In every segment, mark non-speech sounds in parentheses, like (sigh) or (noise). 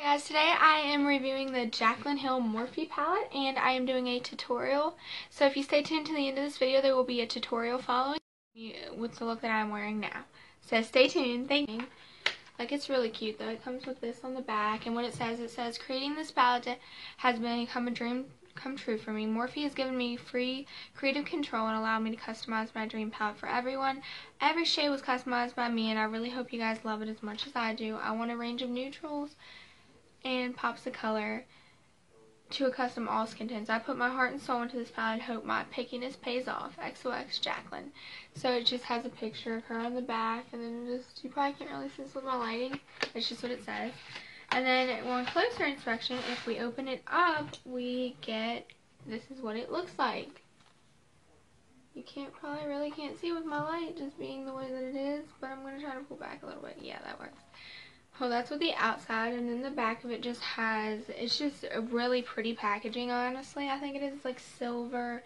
Hi guys, today I am reviewing the Jaclyn Hill Morphe palette and I am doing a tutorial. So if you stay tuned to the end of this video, there will be a tutorial following with the look that I'm wearing now. So stay tuned. Thank you. Like it's really cute though. It comes with this on the back and what it says, it says creating this palette has become a dream come true for me. Morphe has given me free creative control and allowed me to customize my dream palette for everyone. Every shade was customized by me and I really hope you guys love it as much as I do. I want a range of neutrals and pops the color to a custom all skin tones. I put my heart and soul into this palette and hope my pickiness pays off. XOX Jaclyn. So it just has a picture of her on the back and then just, you probably can't really see this with my lighting. It's just what it says. And then one closer inspection, if we open it up, we get, this is what it looks like. You can't probably really can't see with my light just being the way that it is, but I'm going to try to pull back a little bit. Yeah, that works. Oh, that's what the outside, and then the back of it just has, it's just a really pretty packaging, honestly. I think it is like silver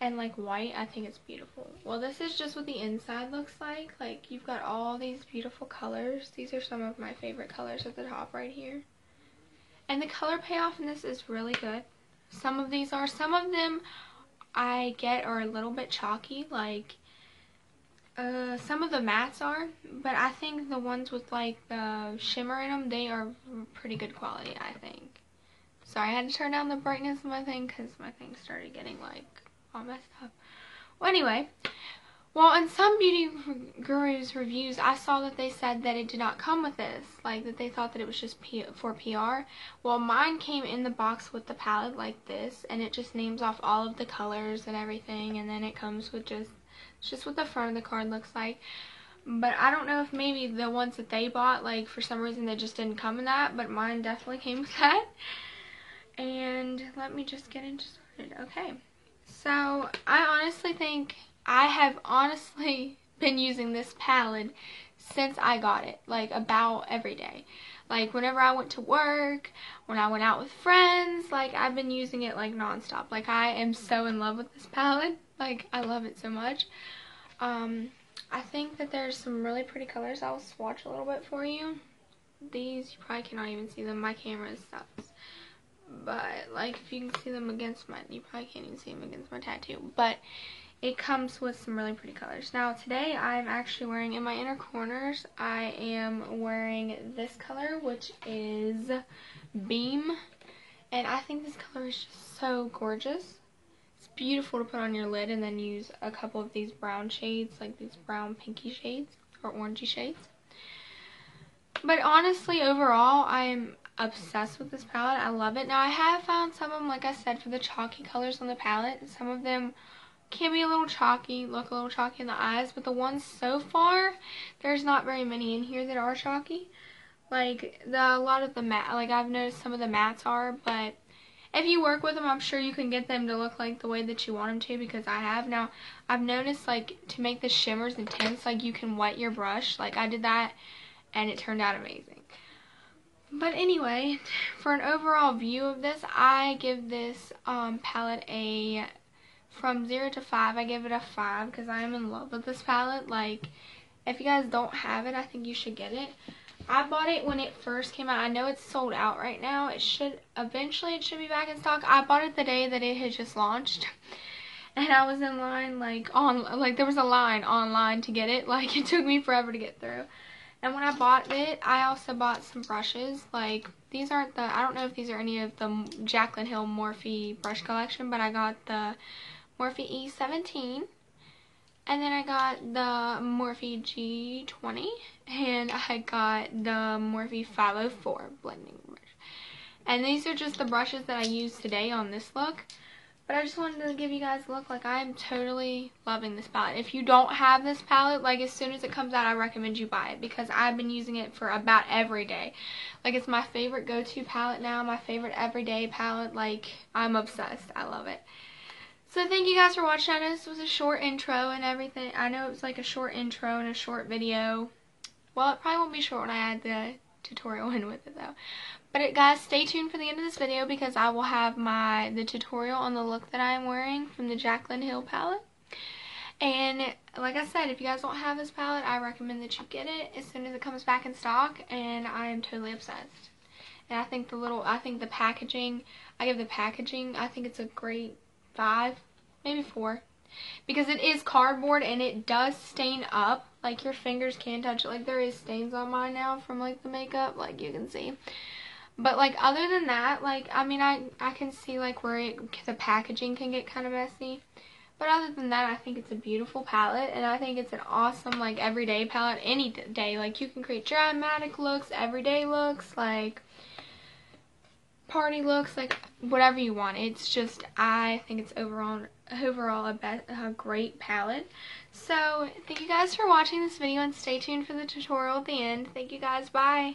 and like white. I think it's beautiful. Well, this is just what the inside looks like. Like, you've got all these beautiful colors. These are some of my favorite colors at the top right here. And the color payoff in this is really good. Some of these are. Some of them I get are a little bit chalky, like uh, some of the mattes are, but I think the ones with like the shimmer in them, they are pretty good quality, I think. Sorry, I had to turn down the brightness of my thing because my thing started getting like all messed up. Well, anyway, well, in some beauty gurus reviews, I saw that they said that it did not come with this, like that they thought that it was just P for PR. Well, mine came in the box with the palette like this, and it just names off all of the colors and everything, and then it comes with just just what the front of the card looks like. But I don't know if maybe the ones that they bought, like for some reason they just didn't come in that, but mine definitely (laughs) came with that. And let me just get into it. Okay. So I honestly think I have honestly (laughs) been using this palette since I got it, like about every day. Like whenever I went to work, when I went out with friends, like I've been using it like nonstop. Like I am so in love with this palette. (laughs) Like I love it so much. Um, I think that there's some really pretty colors. I'll swatch a little bit for you. These, you probably cannot even see them. My camera sucks. But, like, if you can see them against my, you probably can't even see them against my tattoo. But, it comes with some really pretty colors. Now today I'm actually wearing, in my inner corners, I am wearing this color, which is Beam. And I think this color is just so gorgeous. It's beautiful to put on your lid and then use a couple of these brown shades, like these brown pinky shades, or orangey shades. But honestly, overall, I'm obsessed with this palette. I love it. Now, I have found some of them, like I said, for the chalky colors on the palette. Some of them can be a little chalky, look a little chalky in the eyes, but the ones so far, there's not very many in here that are chalky. Like, the, a lot of the matte, like I've noticed some of the mattes are, but if you work with them, I'm sure you can get them to look like the way that you want them to, because I have. Now, I've noticed, like, to make the shimmers intense, like, you can wet your brush. Like, I did that, and it turned out amazing. But anyway, for an overall view of this, I give this um, palette a from 0 to 5, I give it a 5 because I am in love with this palette. Like, if you guys don't have it, I think you should get it. I bought it when it first came out. I know it's sold out right now. It should, eventually it should be back in stock. I bought it the day that it had just launched. (laughs) And I was in line, like, on, like, there was a line online to get it. (laughs) Like, it took me forever to get through. And when I bought it, I also bought some brushes. Like, these aren't the, I don't know if these are any of the Jaclyn Hill Morphe brush collection, but I got the Morphe E17. And then I got the Morphe G20 and I got the Morphe 504 blending brush. And these are just the brushes that I used today on this look. But I just wanted to give you guys a look. Like, I am totally loving this palette. If you don't have this palette, like, as soon as it comes out, I recommend you buy it. Because I've been using it for about every day. Like, it's my favorite go-to palette now. My favorite everyday palette. Like, I'm obsessed. I love it. So thank you guys for watching. I know this was a short intro and everything. I know it was like a short intro and a short video. Well, it probably won't be short when I add the tutorial (laughs) in with it though. But it, guys, stay tuned for the end of this video because I will have my the tutorial on the look that I am wearing from the Jaclyn Hill palette. And like I said, if you guys don't have this palette, I recommend that you get it as soon as it comes back in stock. And I am totally obsessed. And I think the little, I think the packaging, I give the packaging, I think it's a great five, maybe four. Because it is cardboard and it does stain up. Like your fingers can touch it. Like there is stains on mine now from like the makeup, like you can see. But like other than that, like I mean I I can see like where it, the packaging can get kind of messy. But other than that, I think it's a beautiful palette, and I think it's an awesome, like, everyday palette any day. Like, you can create dramatic looks, everyday looks, like, party looks, like, whatever you want. It's just, I think it's overall, overall a, a great palette. So, thank you guys for watching this video, and stay tuned for the tutorial at the end. Thank you guys, bye!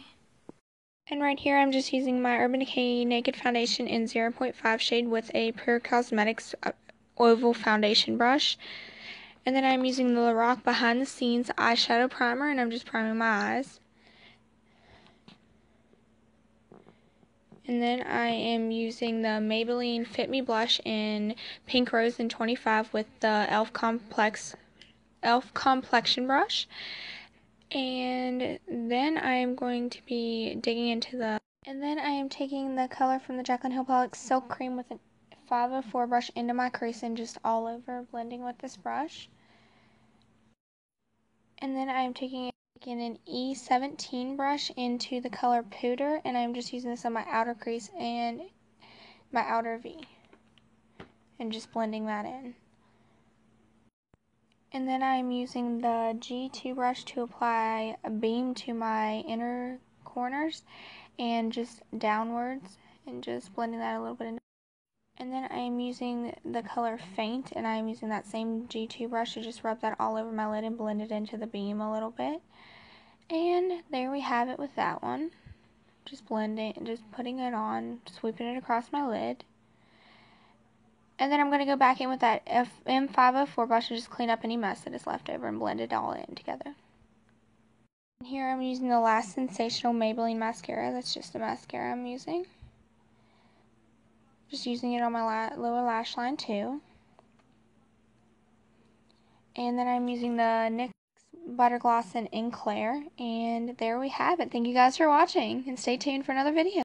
And right here, I'm just using my Urban Decay Naked Foundation in 0.5 shade with a Pure Cosmetics uh, oval foundation brush. And then I'm using the Lorac Behind the Scenes eyeshadow primer and I'm just priming my eyes. And then I am using the Maybelline Fit Me blush in Pink Rose in 25 with the e.l.f. Complex e.l.f. complexion brush. And then I am going to be digging into the and then I am taking the color from the Jaclyn Hill palette Silk Cream with an 504 brush into my crease and just all over blending with this brush. And then I'm taking an E17 brush into the color Pooter and I'm just using this on my outer crease and my outer V. And just blending that in. And then I'm using the G2 brush to apply a beam to my inner corners and just downwards and just blending that a little bit in. And then I am using the color Faint, and I am using that same G2 brush to just rub that all over my lid and blend it into the beam a little bit. And there we have it with that one. Just blending, and just putting it on, sweeping it across my lid. And then I'm going to go back in with that M504 brush and just clean up any mess that is left over and blend it all in together. And here I'm using the Lash Sensational Maybelline Mascara. That's just the mascara I'm using. Just using it on my la lower lash line too. And then I'm using the NYX Butter Gloss in Eclair. And there we have it. Thank you guys for watching. And stay tuned for another video.